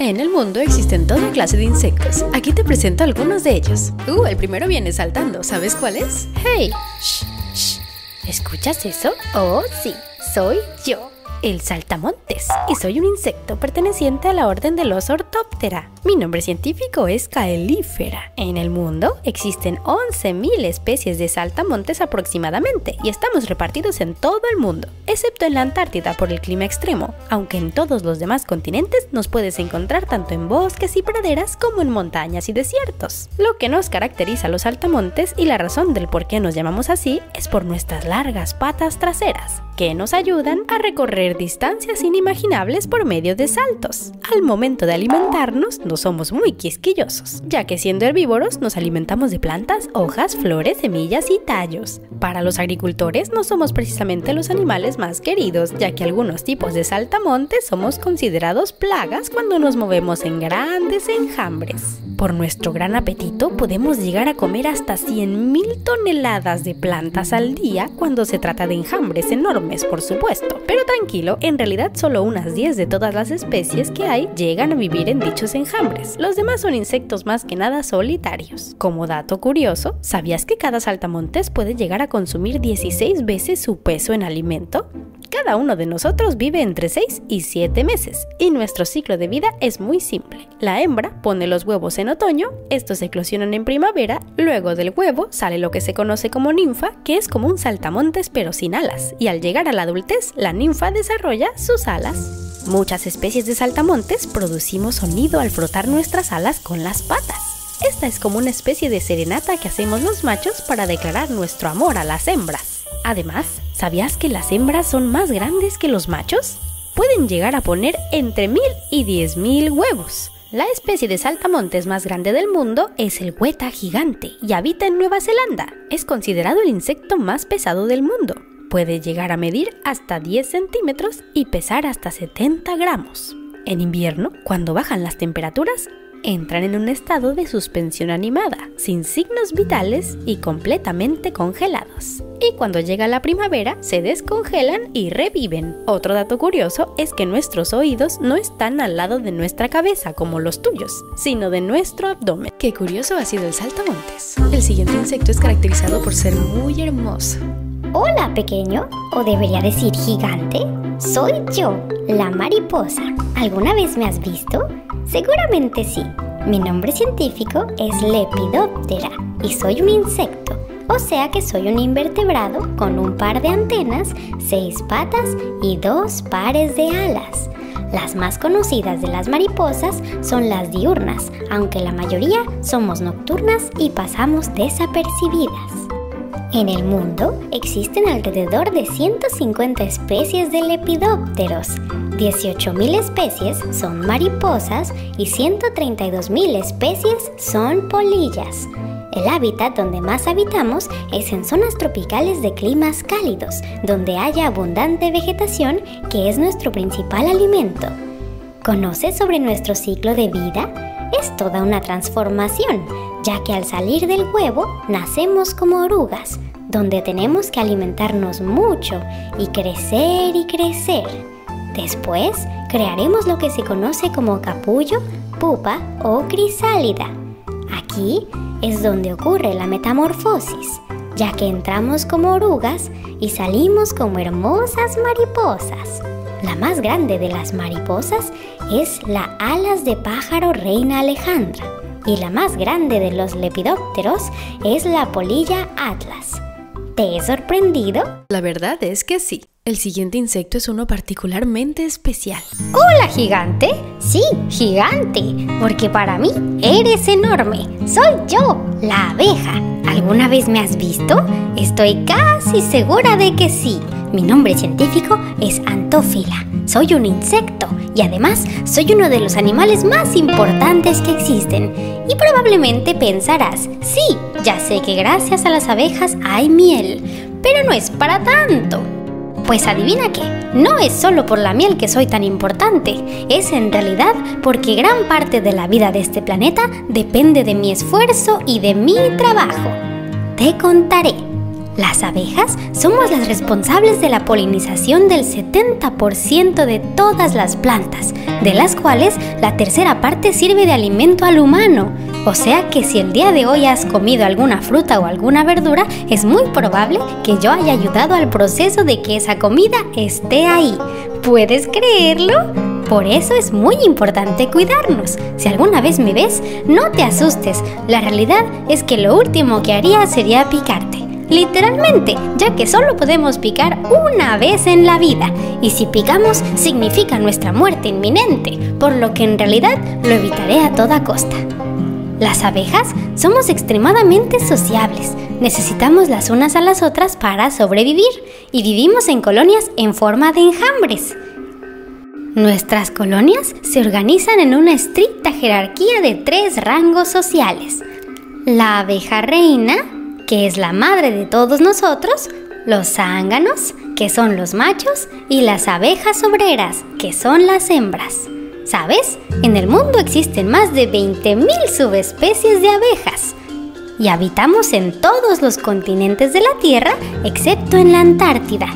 En el mundo existen toda clase de insectos. Aquí te presento algunos de ellos. Uh, el primero viene saltando. ¿Sabes cuál es? ¡Hey! Shh, shh. ¿Escuchas eso? Oh, sí, soy yo el saltamontes y soy un insecto perteneciente a la orden de los ortóptera. Mi nombre científico es Caelífera. En el mundo existen 11.000 especies de saltamontes aproximadamente y estamos repartidos en todo el mundo, excepto en la Antártida por el clima extremo, aunque en todos los demás continentes nos puedes encontrar tanto en bosques y praderas como en montañas y desiertos. Lo que nos caracteriza a los saltamontes y la razón del por qué nos llamamos así es por nuestras largas patas traseras, que nos ayudan a recorrer distancias inimaginables por medio de saltos. Al momento de alimentarnos, somos muy quisquillosos, ya que siendo herbívoros nos alimentamos de plantas, hojas, flores, semillas y tallos. Para los agricultores no somos precisamente los animales más queridos, ya que algunos tipos de saltamontes somos considerados plagas cuando nos movemos en grandes enjambres. Por nuestro gran apetito podemos llegar a comer hasta 100.000 toneladas de plantas al día cuando se trata de enjambres enormes, por supuesto. Pero tranquilo, en realidad solo unas 10 de todas las especies que hay llegan a vivir en dichos enjambres. Los demás son insectos más que nada solitarios. Como dato curioso, ¿sabías que cada saltamontes puede llegar a consumir 16 veces su peso en alimento? Cada uno de nosotros vive entre 6 y 7 meses y nuestro ciclo de vida es muy simple. La hembra pone los huevos en otoño, estos eclosionan en primavera, luego del huevo sale lo que se conoce como ninfa, que es como un saltamontes pero sin alas, y al llegar a la adultez, la ninfa desarrolla sus alas. Muchas especies de saltamontes producimos sonido al frotar nuestras alas con las patas. Esta es como una especie de serenata que hacemos los machos para declarar nuestro amor a las hembras. Además, ¿sabías que las hembras son más grandes que los machos? Pueden llegar a poner entre mil y diez mil huevos. La especie de saltamontes más grande del mundo es el hueta gigante y habita en Nueva Zelanda. Es considerado el insecto más pesado del mundo. Puede llegar a medir hasta 10 centímetros y pesar hasta 70 gramos. En invierno, cuando bajan las temperaturas, entran en un estado de suspensión animada, sin signos vitales y completamente congelados. Y cuando llega la primavera, se descongelan y reviven. Otro dato curioso es que nuestros oídos no están al lado de nuestra cabeza como los tuyos, sino de nuestro abdomen. Qué curioso ha sido el saltamontes. El siguiente insecto es caracterizado por ser muy hermoso. Hola pequeño, o debería decir gigante. Soy yo, la mariposa. ¿Alguna vez me has visto? Seguramente sí. Mi nombre científico es Lepidoptera y soy un insecto, o sea que soy un invertebrado con un par de antenas, seis patas y dos pares de alas. Las más conocidas de las mariposas son las diurnas, aunque la mayoría somos nocturnas y pasamos desapercibidas. En el mundo existen alrededor de 150 especies de lepidópteros, 18.000 especies son mariposas y 132.000 especies son polillas. El hábitat donde más habitamos es en zonas tropicales de climas cálidos, donde haya abundante vegetación que es nuestro principal alimento. ¿Conoces sobre nuestro ciclo de vida? Es toda una transformación, ya que al salir del huevo nacemos como orugas, donde tenemos que alimentarnos mucho y crecer y crecer. Después crearemos lo que se conoce como capullo, pupa o crisálida. Aquí es donde ocurre la metamorfosis, ya que entramos como orugas y salimos como hermosas mariposas. La más grande de las mariposas es la alas de pájaro reina Alejandra y la más grande de los lepidópteros es la polilla atlas. ¿Te he sorprendido? La verdad es que sí. El siguiente insecto es uno particularmente especial. ¡Hola, gigante! Sí, gigante, porque para mí eres enorme. Soy yo, la abeja. ¿Alguna vez me has visto? Estoy casi segura de que sí. Mi nombre científico es Antófila. Soy un insecto y además soy uno de los animales más importantes que existen. Y probablemente pensarás, sí, ya sé que gracias a las abejas hay miel, pero no es para tanto. Pues adivina qué, no es solo por la miel que soy tan importante, es en realidad porque gran parte de la vida de este planeta depende de mi esfuerzo y de mi trabajo. Te contaré. Las abejas somos las responsables de la polinización del 70% de todas las plantas, de las cuales la tercera parte sirve de alimento al humano. O sea que si el día de hoy has comido alguna fruta o alguna verdura, es muy probable que yo haya ayudado al proceso de que esa comida esté ahí. ¿Puedes creerlo? Por eso es muy importante cuidarnos. Si alguna vez me ves, no te asustes. La realidad es que lo último que haría sería picarte. Literalmente, ya que solo podemos picar una vez en la vida. Y si picamos, significa nuestra muerte inminente, por lo que en realidad lo evitaré a toda costa. Las abejas somos extremadamente sociables. Necesitamos las unas a las otras para sobrevivir y vivimos en colonias en forma de enjambres. Nuestras colonias se organizan en una estricta jerarquía de tres rangos sociales. La abeja reina, que es la madre de todos nosotros, los zánganos, que son los machos, y las abejas obreras, que son las hembras. ¿Sabes? En el mundo existen más de 20.000 subespecies de abejas y habitamos en todos los continentes de la Tierra excepto en la Antártida.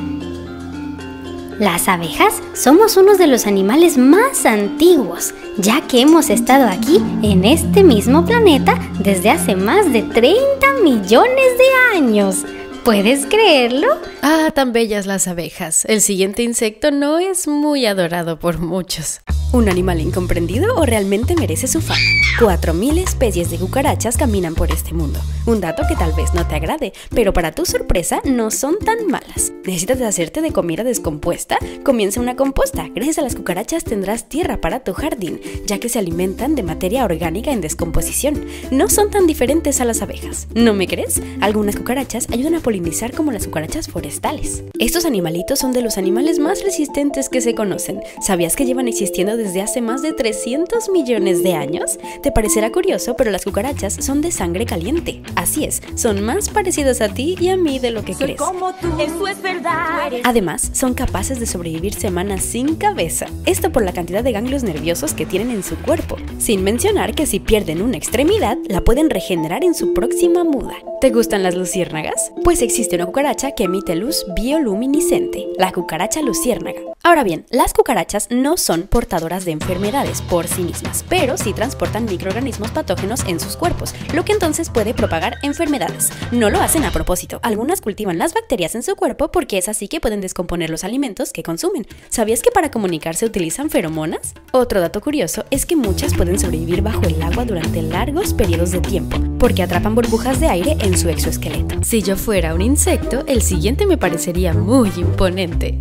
Las abejas somos uno de los animales más antiguos, ya que hemos estado aquí en este mismo planeta desde hace más de 30 millones de años. ¿Puedes creerlo? Ah, tan bellas las abejas. El siguiente insecto no es muy adorado por muchos. ¿Un animal incomprendido o realmente merece su fama? 4.000 especies de cucarachas caminan por este mundo. Un dato que tal vez no te agrade, pero para tu sorpresa no son tan malas. ¿Necesitas hacerte de comida descompuesta? Comienza una composta. Gracias a las cucarachas tendrás tierra para tu jardín, ya que se alimentan de materia orgánica en descomposición. No son tan diferentes a las abejas. ¿No me crees? Algunas cucarachas ayudan a polinizar como las cucarachas forestales. Estos animalitos son de los animales más resistentes que se conocen. ¿Sabías que llevan existiendo desde hace más de 300 millones de años? Te parecerá curioso, pero las cucarachas son de sangre caliente. Así es, son más parecidas a ti y a mí de lo que crees. eso es verdad. Además, son capaces de sobrevivir semanas sin cabeza. Esto por la cantidad de ganglios nerviosos que tienen en su cuerpo. Sin mencionar que si pierden una extremidad, la pueden regenerar en su próxima muda. ¿Te gustan las luciérnagas? Pues existe una cucaracha que emite luz bioluminiscente, la cucaracha luciérnaga. Ahora bien, las cucarachas no son portadoras de enfermedades por sí mismas, pero sí transportan microorganismos patógenos en sus cuerpos, lo que entonces puede propagar enfermedades. No lo hacen a propósito, algunas cultivan las bacterias en su cuerpo porque es así que pueden descomponer los alimentos que consumen. ¿Sabías que para comunicarse utilizan feromonas? Otro dato curioso es que muchas pueden sobrevivir bajo el agua durante largos periodos de tiempo, porque atrapan burbujas de aire en su exoesqueleto. Si yo fuera un insecto, el siguiente me parecería muy imponente.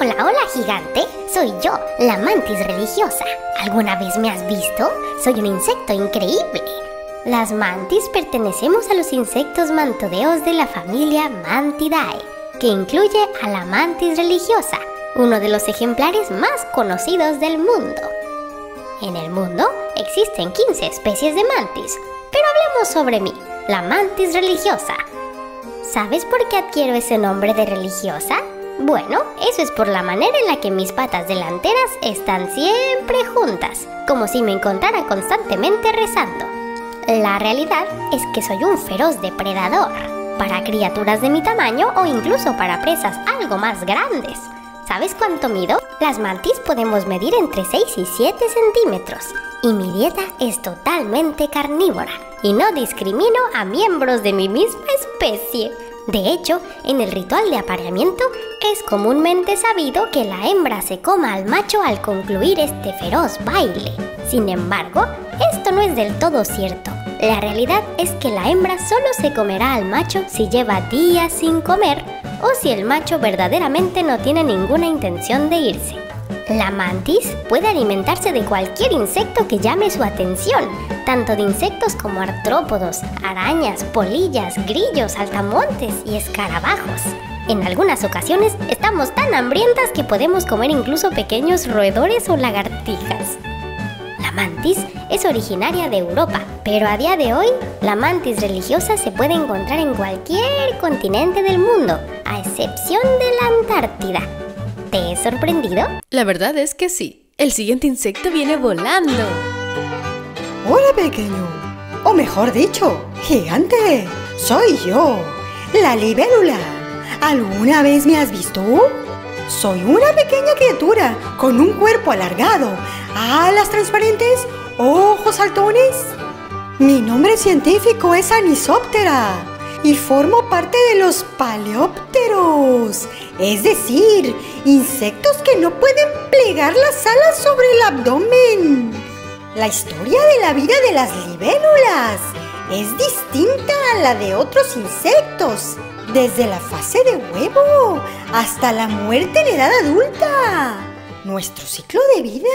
Hola, hola gigante, soy yo, la mantis religiosa. ¿Alguna vez me has visto? Soy un insecto increíble. Las mantis pertenecemos a los insectos mantodeos de la familia Mantidae, que incluye a la mantis religiosa, uno de los ejemplares más conocidos del mundo. En el mundo existen 15 especies de mantis, pero hablemos sobre mí, la mantis religiosa. ¿Sabes por qué adquiero ese nombre de religiosa? Bueno, eso es por la manera en la que mis patas delanteras están siempre juntas, como si me encontrara constantemente rezando. La realidad es que soy un feroz depredador, para criaturas de mi tamaño o incluso para presas algo más grandes. ¿Sabes cuánto mido? Las mantis podemos medir entre 6 y 7 centímetros, y mi dieta es totalmente carnívora, y no discrimino a miembros de mi misma especie. De hecho, en el ritual de apareamiento es comúnmente sabido que la hembra se coma al macho al concluir este feroz baile. Sin embargo, esto no es del todo cierto. La realidad es que la hembra solo se comerá al macho si lleva días sin comer o si el macho verdaderamente no tiene ninguna intención de irse. La mantis puede alimentarse de cualquier insecto que llame su atención, tanto de insectos como artrópodos, arañas, polillas, grillos, altamontes y escarabajos. En algunas ocasiones estamos tan hambrientas que podemos comer incluso pequeños roedores o lagartijas. La mantis es originaria de Europa, pero a día de hoy la mantis religiosa se puede encontrar en cualquier continente del mundo, a excepción de la Antártida. ¿Te he sorprendido? La verdad es que sí. El siguiente insecto viene volando. Hola, pequeño. O mejor dicho, gigante. Soy yo. la libélula. ¿Alguna vez me has visto? Soy una pequeña criatura con un cuerpo alargado, alas transparentes, ojos saltones. Mi nombre científico es Anisoptera y formo parte de los paleópteros, es decir, insectos que no pueden plegar las alas sobre el abdomen. La historia de la vida de las libélulas es distinta a la de otros insectos, desde la fase de huevo hasta la muerte en edad adulta. Nuestro ciclo de vida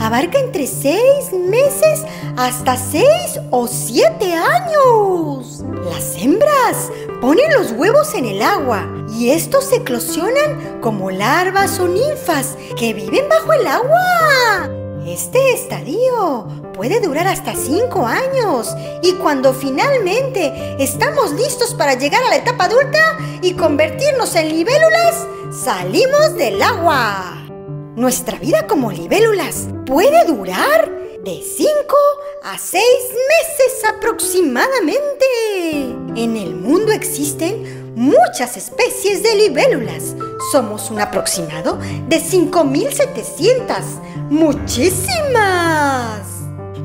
abarca entre seis meses hasta seis o siete años. Las hembras ponen los huevos en el agua y estos eclosionan como larvas o ninfas que viven bajo el agua. Este estadio puede durar hasta 5 años y cuando finalmente estamos listos para llegar a la etapa adulta y convertirnos en libélulas, salimos del agua. Nuestra vida como libélulas puede durar de 5 a 6 meses aproximadamente. En el mundo existen muchas especies de libélulas. Somos un aproximado de 5.700 muchísimas.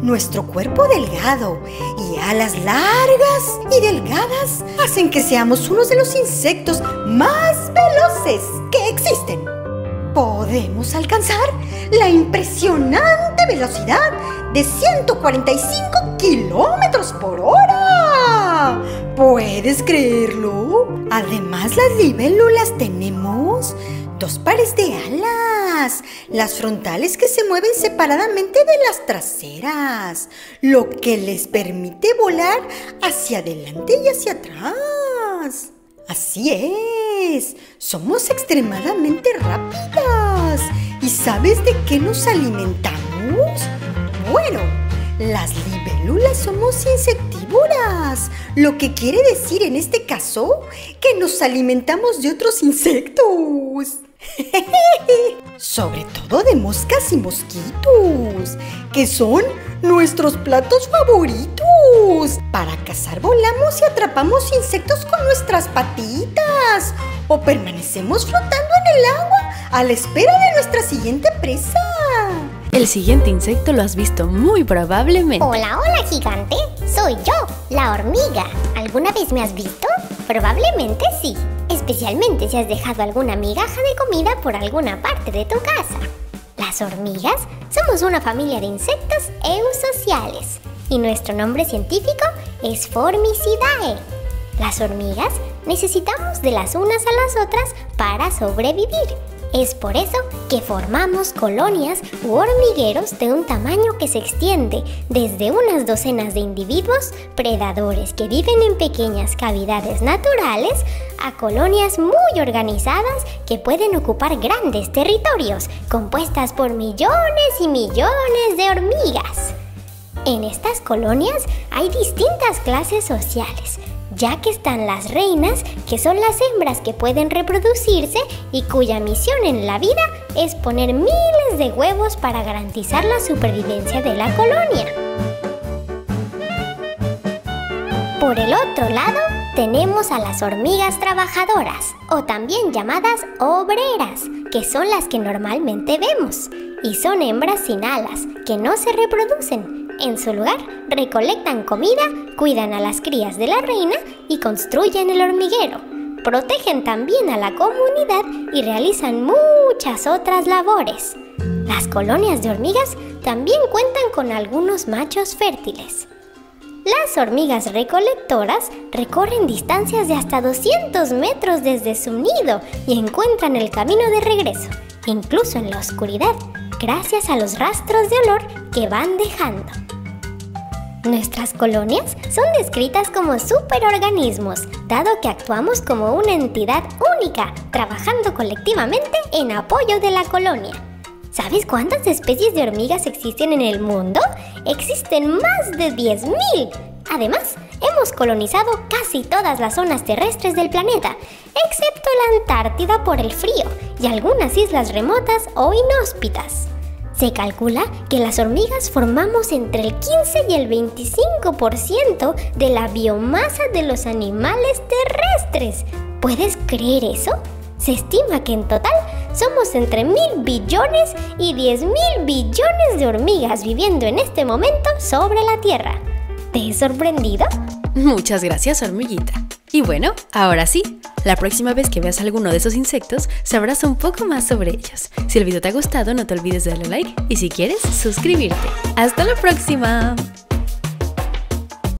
Nuestro cuerpo delgado y alas largas y delgadas hacen que seamos uno de los insectos más veloces que existen. Podemos alcanzar la impresionante velocidad de 145 kilómetros por hora. ¿Puedes creerlo? Además, las libélulas tenemos dos pares de alas, las frontales que se mueven separadamente de las traseras, lo que les permite volar hacia adelante y hacia atrás. Así es, somos extremadamente rápidas. ¿Y sabes de qué nos alimentamos? Bueno, las libélulas somos insectívoras, lo que quiere decir en este caso que nos alimentamos de otros insectos. Sobre todo de moscas y mosquitos, que son nuestros platos favoritos. Para cazar volamos y atrapamos insectos con nuestras patitas o permanecemos flotando en el agua a la espera de nuestra siguiente presa. El siguiente insecto lo has visto muy probablemente. Hola, hola gigante. Soy yo, la hormiga. ¿Alguna vez me has visto? Probablemente sí. Especialmente si has dejado alguna migaja de comida por alguna parte de tu casa. Las hormigas somos una familia de insectos eusociales y nuestro nombre científico es Formicidae. Las hormigas necesitamos de las unas a las otras para sobrevivir es por eso que formamos colonias u hormigueros de un tamaño que se extiende desde unas docenas de individuos predadores que viven en pequeñas cavidades naturales a colonias muy organizadas que pueden ocupar grandes territorios compuestas por millones y millones de hormigas. En estas colonias hay distintas clases sociales, ya que están las reinas, que son las hembras que pueden reproducirse y cuya misión en la vida es poner miles de huevos para garantizar la supervivencia de la colonia. Por el otro lado, tenemos a las hormigas trabajadoras, o también llamadas obreras, que son las que normalmente vemos, y son hembras sin alas, que no se reproducen, en su lugar, recolectan comida, cuidan a las crías de la reina y construyen el hormiguero. Protegen también a la comunidad y realizan muchas otras labores. Las colonias de hormigas también cuentan con algunos machos fértiles. Las hormigas recolectoras recorren distancias de hasta 200 metros desde su nido y encuentran el camino de regreso, incluso en la oscuridad, gracias a los rastros de olor que van dejando. Nuestras colonias son descritas como superorganismos, dado que actuamos como una entidad única, trabajando colectivamente en apoyo de la colonia. ¿Sabes cuántas especies de hormigas existen en el mundo? Existen más de 10.000. Además, hemos colonizado casi todas las zonas terrestres del planeta, excepto la Antártida por el frío y algunas islas remotas o inhóspitas. Se calcula que las hormigas formamos entre el 15 y el 25% de la biomasa de los animales terrestres. ¿Puedes creer eso? Se estima que en total somos entre mil billones y diez mil billones de hormigas viviendo en este momento sobre la Tierra. ¿Te he sorprendido? Muchas gracias, hormiguita. Y bueno, ahora sí, la próxima vez que veas alguno de esos insectos, sabrás un poco más sobre ellos. Si el video te ha gustado, no te olvides de darle like y si quieres, suscribirte. ¡Hasta la próxima!